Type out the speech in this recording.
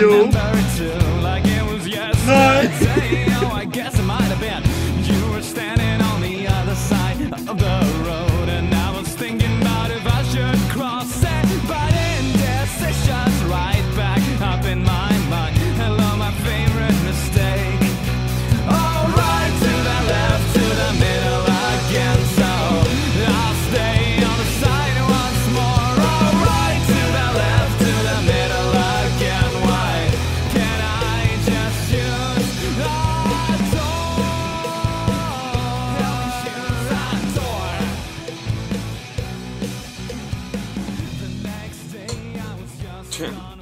you. Like no. Yeah.